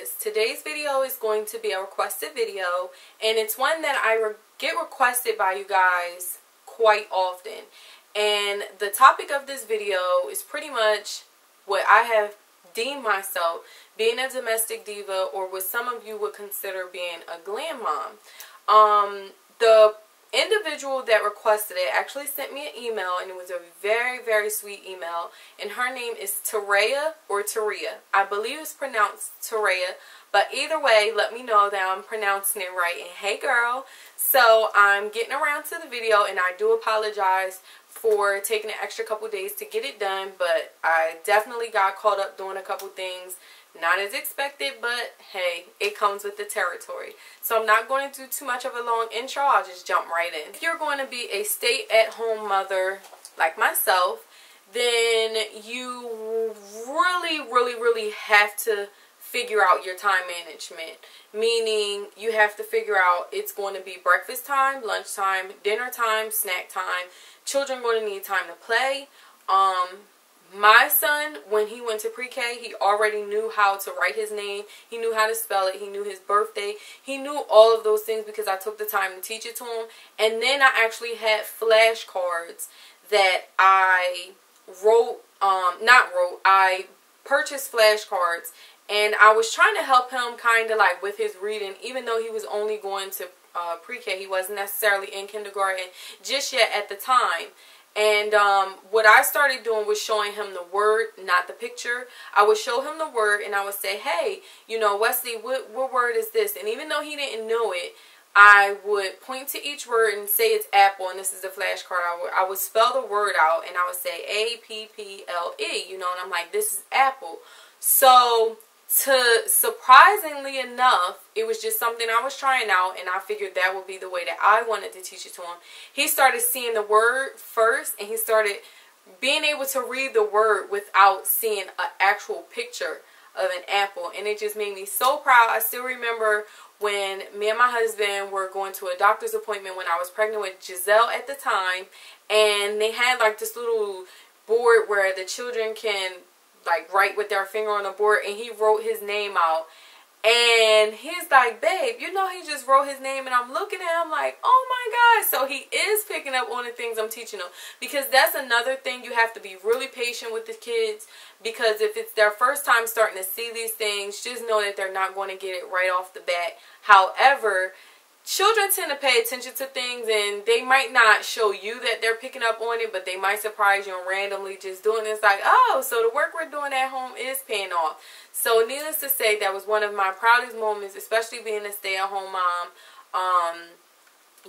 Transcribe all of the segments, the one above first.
guys today's video is going to be a requested video and it's one that I re get requested by you guys quite often. And the topic of this video is pretty much what I have deemed myself being a domestic diva or what some of you would consider being a glam mom. Um the individual that requested it actually sent me an email and it was a very very sweet email and her name is Tareya or Taria I believe it's pronounced Tareya but either way let me know that I'm pronouncing it right. And hey girl so I'm getting around to the video and I do apologize for taking an extra couple days to get it done but I definitely got caught up doing a couple things not as expected, but hey, it comes with the territory. So I'm not going to do too much of a long intro. I'll just jump right in. If you're going to be a stay-at-home mother like myself, then you really, really, really have to figure out your time management. Meaning you have to figure out it's going to be breakfast time, lunchtime, dinner time, snack time. Children going to need time to play. Um, my son, when he went to pre-K, he already knew how to write his name. He knew how to spell it. He knew his birthday. He knew all of those things because I took the time to teach it to him. And then I actually had flashcards that I wrote, um, not wrote, I purchased flashcards. And I was trying to help him kind of like with his reading, even though he was only going to uh, pre-K. He wasn't necessarily in kindergarten just yet at the time. And um, what I started doing was showing him the word, not the picture. I would show him the word and I would say, hey, you know, Wesley, what, what word is this? And even though he didn't know it, I would point to each word and say it's apple and this is the flashcard. I would, I would spell the word out and I would say A-P-P-L-E, you know, and I'm like, this is apple. So to surprisingly enough, it was just something I was trying out and I figured that would be the way that I wanted to teach it to him. He started seeing the word first and he started being able to read the word without seeing an actual picture of an apple and it just made me so proud. I still remember when me and my husband were going to a doctor's appointment when I was pregnant with Giselle at the time and they had like this little board where the children can like write with their finger on the board and he wrote his name out. And he's like babe you know he just wrote his name and i'm looking at him like oh my god so he is picking up on the things i'm teaching him because that's another thing you have to be really patient with the kids because if it's their first time starting to see these things just know that they're not going to get it right off the bat. However children tend to pay attention to things and they might not show you that they're picking up on it but they might surprise you and randomly just doing this like oh so the work we're doing at home is paying off. So needless to say that was one of my proudest moments especially being a stay-at-home mom. Um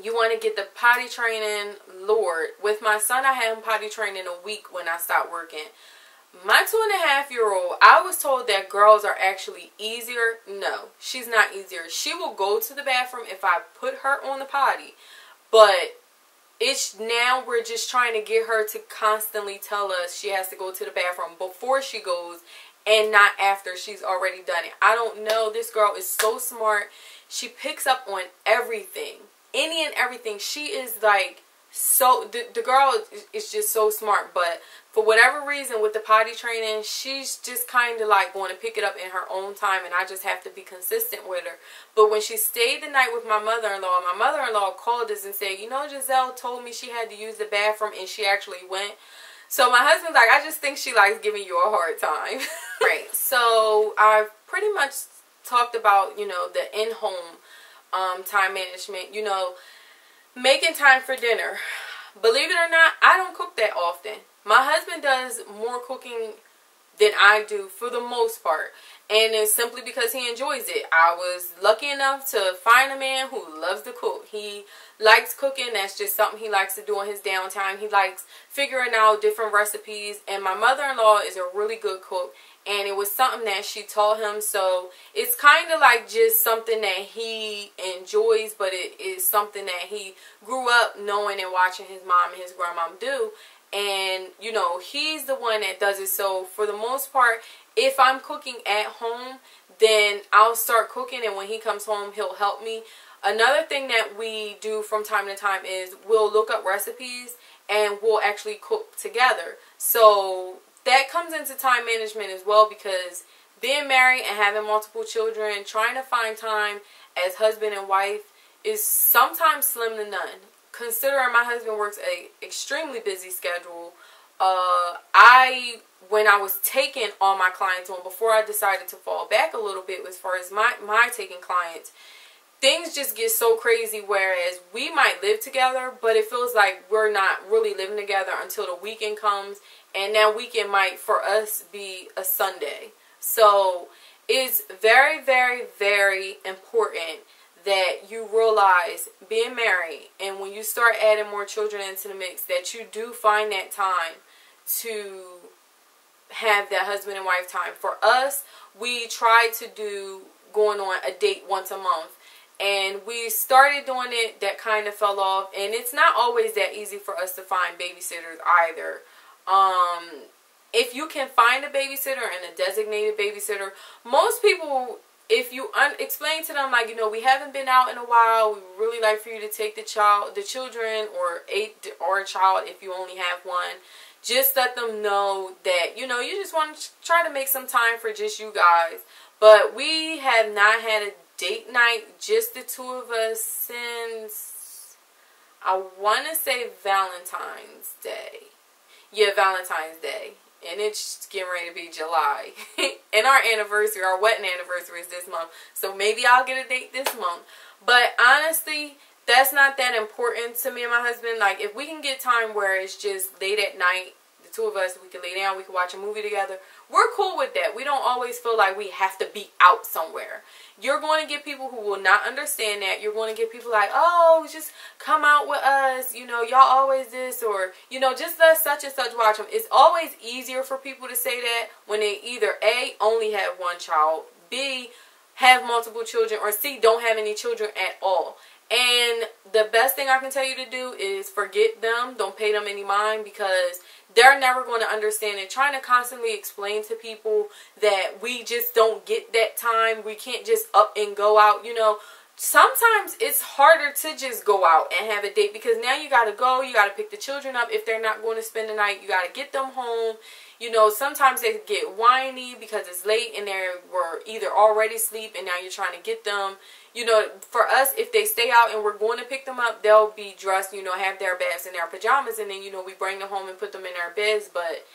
you want to get the potty training lord. With my son i had him potty training a week when i stopped working my two and a half year old, I was told that girls are actually easier. No, she's not easier. She will go to the bathroom if I put her on the potty. But it's now we're just trying to get her to constantly tell us she has to go to the bathroom before she goes and not after she's already done it. I don't know. This girl is so smart. She picks up on everything. Any and everything. She is like so the, the girl is just so smart but for whatever reason with the potty training she's just kind of like going to pick it up in her own time and I just have to be consistent with her. But when she stayed the night with my mother-in-law my mother-in-law called us and said you know Giselle told me she had to use the bathroom and she actually went. So my husband's like I just think she likes giving you a hard time. Right. So I've pretty much talked about you know the in-home um, time management you know making time for dinner. Believe it or not, I don't cook that often. My husband does more cooking than I do for the most part. And it's simply because he enjoys it. I was lucky enough to find a man who loves to cook. He likes cooking. That's just something he likes to do in his downtime. He likes figuring out different recipes. And my mother-in-law is a really good cook and it was something that she taught him. So it's kind of like just something that he enjoys but it is something that he grew up knowing and watching his mom and his grandmom do. And you know he's the one that does it. So for the most part if i'm cooking at home then i'll start cooking and when he comes home he'll help me. Another thing that we do from time to time is we'll look up recipes and we'll actually cook together. So that comes into time management as well because being married and having multiple children, trying to find time as husband and wife is sometimes slim to none. Considering my husband works a extremely busy schedule, uh, I when I was taking all my clients on before I decided to fall back a little bit as far as my my taking clients, things just get so crazy. Whereas we might live together, but it feels like we're not really living together until the weekend comes, and that weekend might for us be a Sunday. So it's very, very, very important that you realize being married and when you start adding more children into the mix that you do find that time to have that husband and wife time. For us, we try to do going on a date once a month. And we started doing it, that kind of fell off. And it's not always that easy for us to find babysitters either. Um, if you can find a babysitter and a designated babysitter, most people, if you explain to them, like, you know, we haven't been out in a while, we really like for you to take the child, the children, or eight or a child if you only have one. Just let them know that you know you just want to try to make some time for just you guys. But we have not had a date night just the two of us since i want to say valentine's day yeah valentine's day. And it's getting ready to be july. And our anniversary our wedding anniversary is this month. So maybe i'll get a date this month. But honestly that's not that important to me and my husband. Like, if we can get time where it's just late at night, the two of us, we can lay down, we can watch a movie together, we're cool with that. We don't always feel like we have to be out somewhere. You're going to get people who will not understand that. You're going to get people like, oh, just come out with us. You know, y'all always this or, you know, just let such and such watch them. It's always easier for people to say that when they either A, only have one child, B, have multiple children, or C, don't have any children at all. And the best thing I can tell you to do is forget them. Don't pay them any mind because they're never going to understand it. Trying to constantly explain to people that we just don't get that time. We can't just up and go out, you know. Sometimes it's harder to just go out and have a date because now you got to go. You got to pick the children up if they're not going to spend the night. You got to get them home you know, sometimes they get whiny because it's late and they were either already asleep and now you're trying to get them. You know, for us, if they stay out and we're going to pick them up, they'll be dressed, you know, have their baths and their pajamas and then, you know, we bring them home and put them in our beds. But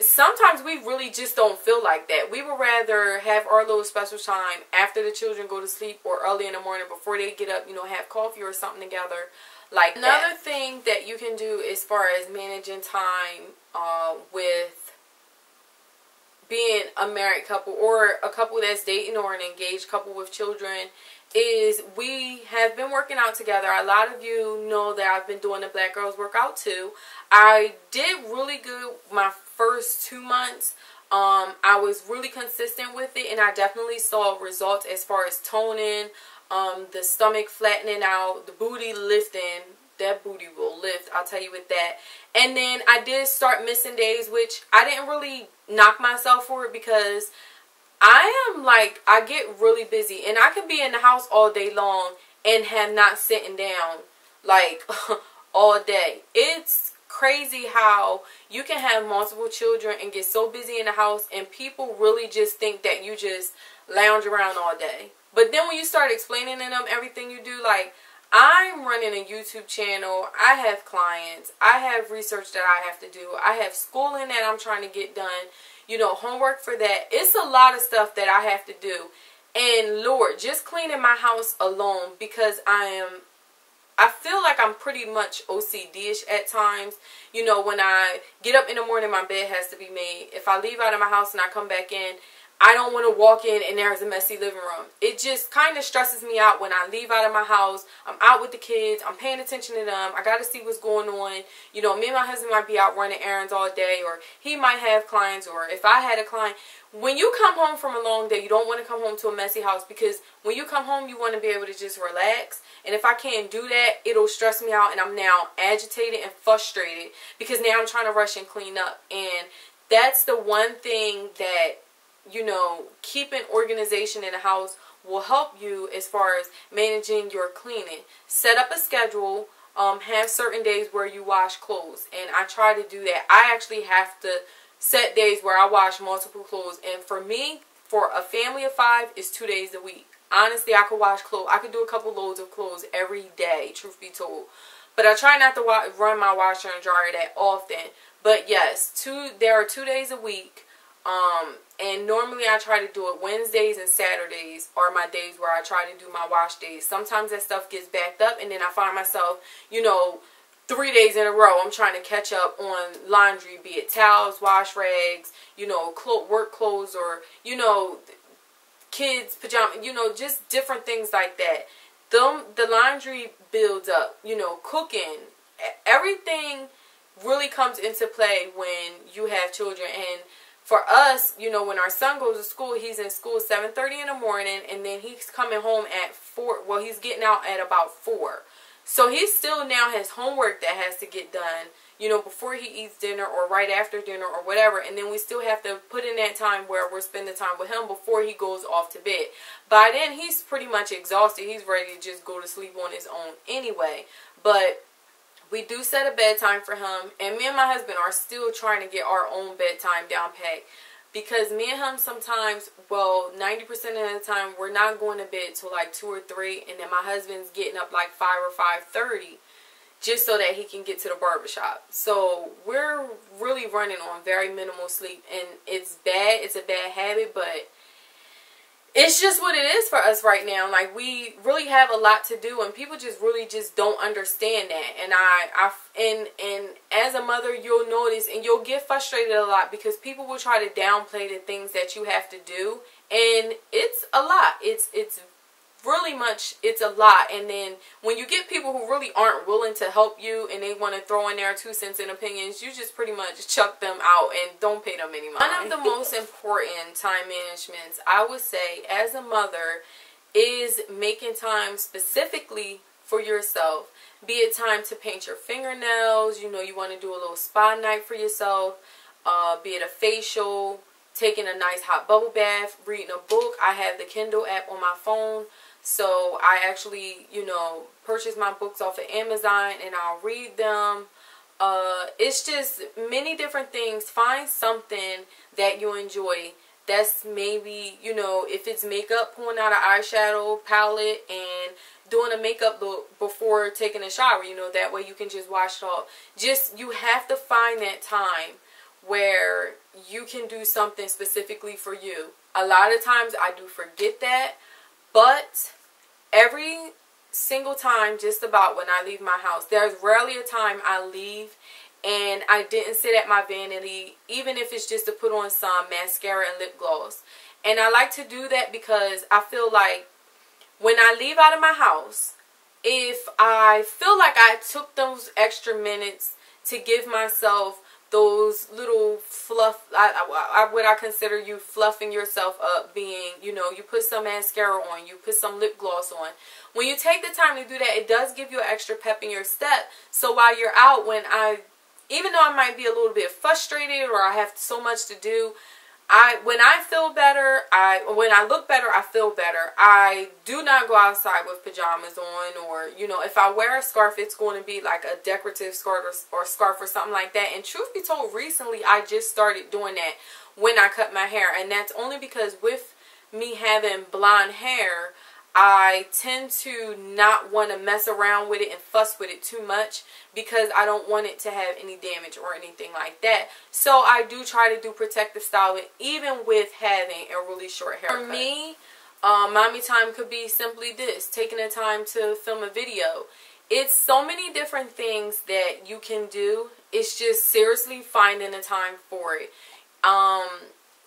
sometimes we really just don't feel like that. We would rather have our little special time after the children go to sleep or early in the morning before they get up, you know, have coffee or something together like Another that. thing that you can do as far as managing time uh, with being a married couple or a couple that's dating or an engaged couple with children is we have been working out together. A lot of you know that I've been doing the Black Girls Workout too. I did really good my first two months. Um, I was really consistent with it and I definitely saw results as far as toning, um, the stomach flattening out, the booty lifting, that booty will lift. I'll tell you with that. And then I did start missing days, which I didn't really knock myself for it because I am like, I get really busy. And I can be in the house all day long and have not sitting down like all day. It's crazy how you can have multiple children and get so busy in the house and people really just think that you just lounge around all day. But then when you start explaining to them everything you do, like I'm running a YouTube channel. I have clients. I have research that I have to do. I have schooling that I'm trying to get done. You know, homework for that. It's a lot of stuff that I have to do. And Lord, just cleaning my house alone because I am I feel like I'm pretty much OCD-ish at times. You know, when I get up in the morning, my bed has to be made. If I leave out of my house and I come back in, I don't want to walk in and there's a messy living room. It just kind of stresses me out when I leave out of my house. I'm out with the kids. I'm paying attention to them. I got to see what's going on. You know, me and my husband might be out running errands all day or he might have clients or if I had a client. When you come home from a long day, you don't want to come home to a messy house because when you come home, you want to be able to just relax. And if I can't do that, it'll stress me out and I'm now agitated and frustrated because now I'm trying to rush and clean up. And that's the one thing that you know, keeping organization in the house will help you as far as managing your cleaning. Set up a schedule. Um, have certain days where you wash clothes. And I try to do that. I actually have to set days where I wash multiple clothes. And for me, for a family of five it's two days a week. Honestly, I could wash clothes. I could do a couple loads of clothes every day, truth be told. But I try not to run my washer and dryer that often. But yes, two there are two days a week. Um, and normally I try to do it Wednesdays and Saturdays are my days where I try to do my wash days. Sometimes that stuff gets backed up and then I find myself, you know, three days in a row I'm trying to catch up on laundry, be it towels, wash rags, you know, work clothes or, you know, kids pajamas, you know, just different things like that. The, the laundry builds up, you know, cooking, everything really comes into play when you have children and for us, you know, when our son goes to school, he's in school 7.30 in the morning and then he's coming home at 4, well, he's getting out at about 4. So he still now has homework that has to get done, you know, before he eats dinner or right after dinner or whatever. And then we still have to put in that time where we're spending time with him before he goes off to bed. By then, he's pretty much exhausted. He's ready to just go to sleep on his own anyway. But we do set a bedtime for him. And me and my husband are still trying to get our own bedtime down pat. Because me and him sometimes, well, 90% of the time, we're not going to bed till like 2 or 3. And then my husband's getting up like 5 or 5.30 just so that he can get to the barbershop. So we're really running on very minimal sleep. And it's bad. It's a bad habit, but it's just what it is for us right now. Like we really have a lot to do, and people just really just don't understand that. And I, I, and and as a mother, you'll notice, and you'll get frustrated a lot because people will try to downplay the things that you have to do, and it's a lot. It's it's really much it's a lot. And then when you get people who really aren't willing to help you and they want to throw in their two cents and opinions you just pretty much chuck them out and don't pay them any money one of the most important time managements i would say as a mother is making time specifically for yourself. Be it time to paint your fingernails you know you want to do a little spa night for yourself uh, be it a facial taking a nice hot bubble bath reading a book. I have the kindle app on my phone so I actually, you know, purchase my books off of Amazon and I'll read them. Uh, it's just many different things. Find something that you enjoy. That's maybe, you know, if it's makeup, pulling out an eyeshadow palette and doing a makeup look before taking a shower, you know, that way you can just wash it off. Just, you have to find that time where you can do something specifically for you. A lot of times I do forget that but every single time, just about when I leave my house, there's rarely a time I leave and I didn't sit at my vanity, even if it's just to put on some mascara and lip gloss. And I like to do that because I feel like when I leave out of my house, if I feel like I took those extra minutes to give myself those little fluff I, I, I, what I consider you fluffing yourself up being you know you put some mascara on you put some lip gloss on. When you take the time to do that it does give you an extra pep in your step. So while you're out when I even though I might be a little bit frustrated or I have so much to do I when I feel better, I when I look better, I feel better. I do not go outside with pajamas on or you know, if I wear a scarf, it's going to be like a decorative skirt or, or scarf or something like that. And truth be told, recently I just started doing that when I cut my hair, and that's only because with me having blonde hair, I tend to not want to mess around with it and fuss with it too much because I don't want it to have any damage or anything like that. So I do try to do protective styling even with having a really short haircut. For me, um, mommy time could be simply this, taking the time to film a video. It's so many different things that you can do. It's just seriously finding the time for it. Um,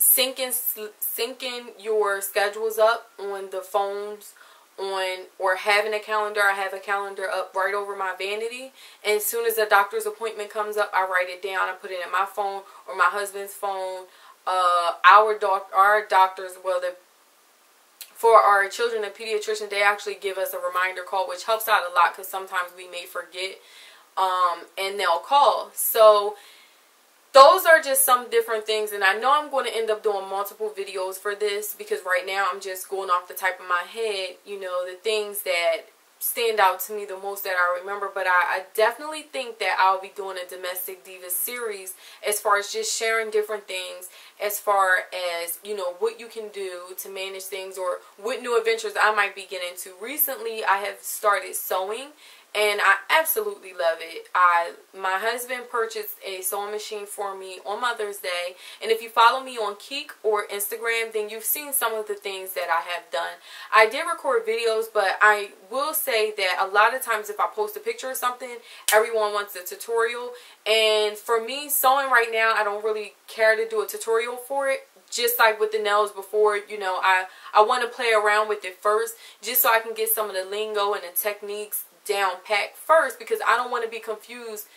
syncing syncing your schedules up on the phones on or having a calendar I have a calendar up right over my vanity. And as soon as a doctor's appointment comes up I write it down I put it in my phone or my husband's phone. Uh, our doc our doctors well the for our children and pediatrician they actually give us a reminder call which helps out a lot because sometimes we may forget um, and they'll call. So those are just some different things and I know I'm going to end up doing multiple videos for this because right now I'm just going off the type of my head you know the things that stand out to me the most that I remember. But I, I definitely think that I'll be doing a Domestic diva series as far as just sharing different things as far as, you know, what you can do to manage things or what new adventures I might be getting into. Recently, I have started sewing and I absolutely love it. I my husband purchased a sewing machine for me on Mother's Day, and if you follow me on Keek or Instagram, then you've seen some of the things that I have done. I did record videos, but I will say that a lot of times if I post a picture or something, everyone wants a tutorial, and for me, sewing right now, I don't really care to do a tutorial for it just like with the nails before you know I I want to play around with it first just so I can get some of the lingo and the techniques down packed first because I don't want to be confused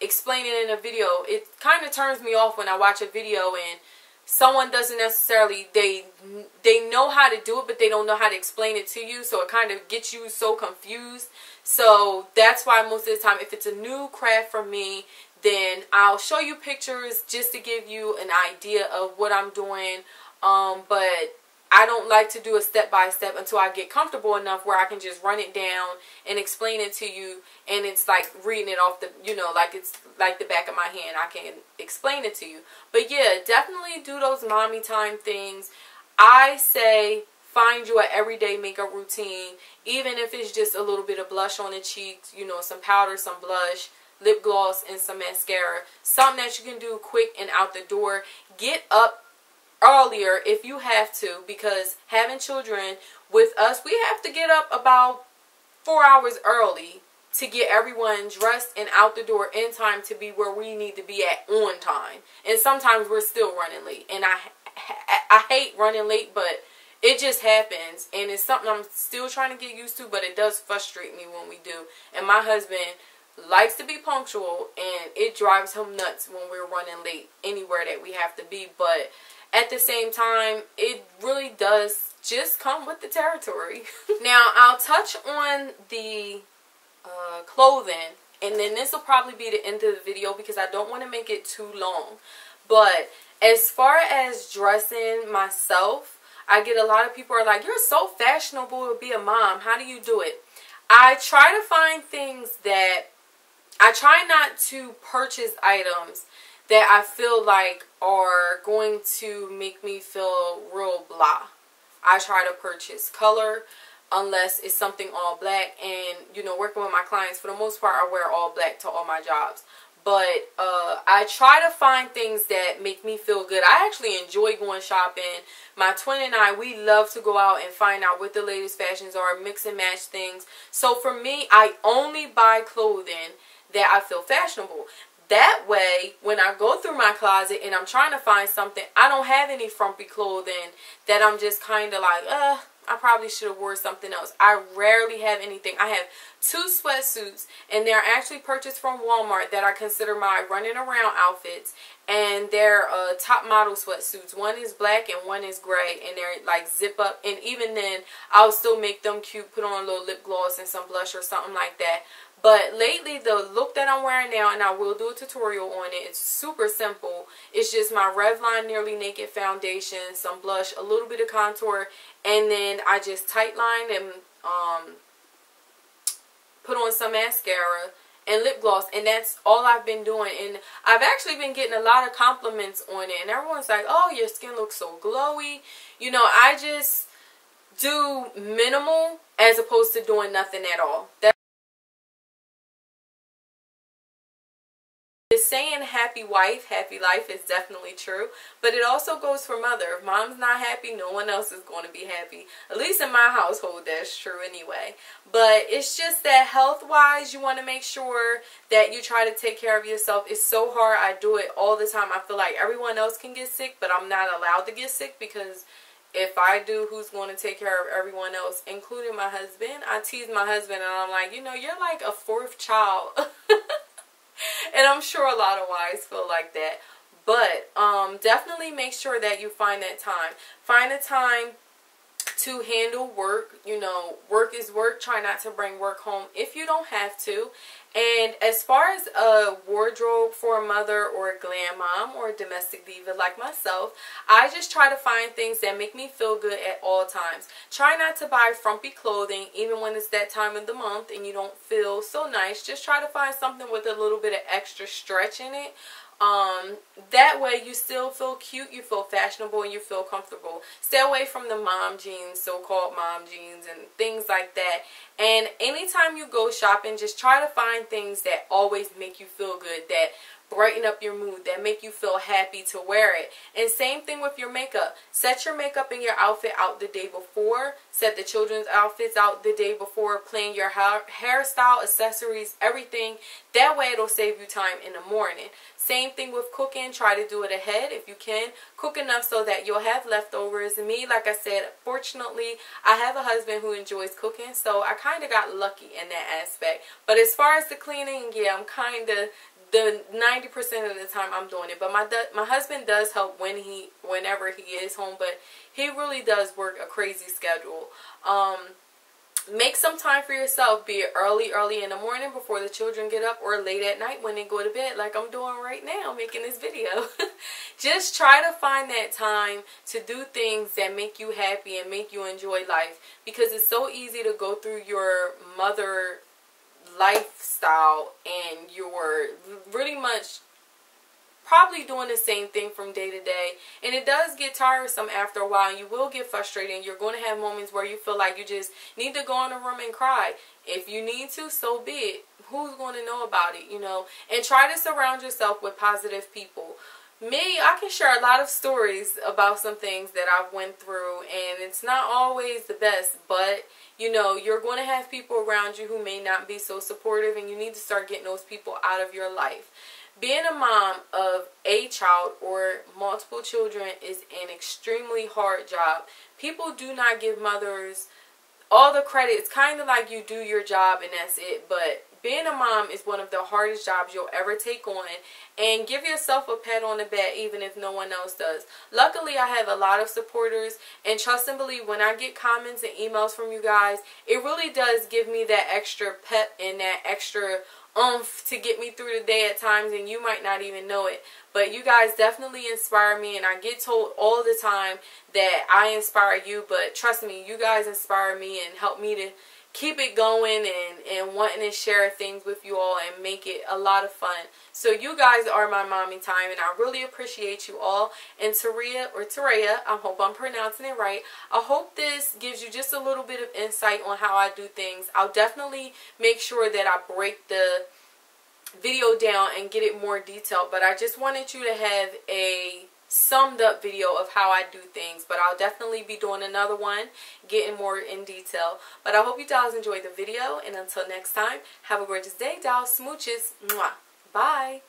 explaining in a video. It kind of turns me off when I watch a video and someone doesn't necessarily they they know how to do it but they don't know how to explain it to you so it kind of gets you so confused so that's why most of the time if it's a new craft for me then I'll show you pictures just to give you an idea of what I'm doing um, but I don't like to do a step by step until I get comfortable enough where I can just run it down and explain it to you and it's like reading it off the you know like it's like the back of my hand. I can explain it to you. But yeah definitely do those mommy time things. I say find you an everyday makeup routine. Even if it's just a little bit of blush on the cheeks you know some powder some blush lip gloss and some mascara. Something that you can do quick and out the door. Get up earlier if you have to because having children with us, we have to get up about four hours early to get everyone dressed and out the door in time to be where we need to be at on time. And sometimes we're still running late. And I, I hate running late, but it just happens. And it's something I'm still trying to get used to, but it does frustrate me when we do. And my husband likes to be punctual, and it drives him nuts when we're running late anywhere that we have to be. But at the same time, it really does just come with the territory. now, I'll touch on the uh, clothing, and then this will probably be the end of the video because I don't want to make it too long. But as far as dressing myself, I get a lot of people are like, you're so fashionable to be a mom. How do you do it? I try to find things that I try not to purchase items that I feel like are going to make me feel real blah. I try to purchase color unless it's something all black and you know working with my clients for the most part I wear all black to all my jobs but uh, I try to find things that make me feel good. I actually enjoy going shopping. My twin and I, we love to go out and find out what the latest fashions are, mix and match things. So for me, I only buy clothing that I feel fashionable. That way, when I go through my closet and I'm trying to find something, I don't have any frumpy clothing that I'm just kind of like, uh, I probably should have wore something else. I rarely have anything. I have two sweatsuits and they're actually purchased from Walmart that I consider my running around outfits and they're uh, top model sweatsuits. One is black and one is gray and they're like zip up and even then I'll still make them cute, put on a little lip gloss and some blush or something like that. But lately, the look that I'm wearing now, and I will do a tutorial on it, it's super simple. It's just my Revlon Nearly Naked foundation, some blush, a little bit of contour, and then I just tightline and um, put on some mascara and lip gloss and that's all I've been doing. And I've actually been getting a lot of compliments on it and everyone's like oh your skin looks so glowy. You know I just do minimal as opposed to doing nothing at all The saying happy wife, happy life is definitely true, but it also goes for mother. If mom's not happy, no one else is going to be happy. At least in my household, that's true anyway. But it's just that health-wise, you want to make sure that you try to take care of yourself. It's so hard. I do it all the time. I feel like everyone else can get sick, but I'm not allowed to get sick because if I do, who's going to take care of everyone else, including my husband? I tease my husband and I'm like, you know, you're like a fourth child. and I'm sure a lot of wives feel like that. But um, definitely make sure that you find that time. Find a time to handle work. You know, work is work. Try not to bring work home if you don't have to. And as far as a wardrobe for a mother or a glam mom or a domestic diva like myself, I just try to find things that make me feel good at all times. Try not to buy frumpy clothing even when it's that time of the month and you don't feel so nice. Just try to find something with a little bit of extra stretch in it um, that way you still feel cute, you feel fashionable, and you feel comfortable. Stay away from the mom jeans, so-called mom jeans, and things like that. And anytime you go shopping, just try to find things that always make you feel good, that brighten up your mood, that make you feel happy to wear it. And same thing with your makeup. Set your makeup and your outfit out the day before. Set the children's outfits out the day before. Plan your hair, hairstyle, accessories, everything. That way it'll save you time in the morning. Same thing with cooking. Try to do it ahead if you can. Cook enough so that you'll have leftovers. Me, like I said, fortunately, I have a husband who enjoys cooking. So I kind of got lucky in that aspect. But as far as the cleaning, yeah, I'm kind of the 90% of the time I'm doing it. But my my husband does help when he whenever he is home, but he really does work a crazy schedule. Um make some time for yourself be it early early in the morning before the children get up or late at night when they go to bed like i'm doing right now making this video. Just try to find that time to do things that make you happy and make you enjoy life because it's so easy to go through your mother lifestyle and you're really much probably doing the same thing from day to day. And it does get tiresome after a while. You will get frustrated. And you're going to have moments where you feel like you just need to go in a room and cry. If you need to so be it. Who's going to know about it you know? And try to surround yourself with positive people. Me i can share a lot of stories about some things that i've went through. And it's not always the best but you know, you're going to have people around you who may not be so supportive. And you need to start getting those people out of your life. Being a mom of a child or multiple children is an extremely hard job. People do not give mothers all the credit. It's kind of like you do your job and that's it. But being a mom is one of the hardest jobs you'll ever take on and give yourself a pat on the back even if no one else does. Luckily, I have a lot of supporters and trust and believe when I get comments and emails from you guys, it really does give me that extra pep and that extra oomph to get me through the day at times and you might not even know it. But you guys definitely inspire me and I get told all the time that I inspire you. But trust me, you guys inspire me and help me to keep it going and, and wanting to share things with you all and make it a lot of fun. So you guys are my mommy time and I really appreciate you all. And Taria or Taria, I hope I'm pronouncing it right. I hope this gives you just a little bit of insight on how I do things. I'll definitely make sure that I break the video down and get it more detailed. But I just wanted you to have a summed up video of how I do things. But I'll definitely be doing another one, getting more in detail. But I hope you guys enjoyed the video. And until next time, have a gorgeous day, dolls. Smooches. Mwah. Bye.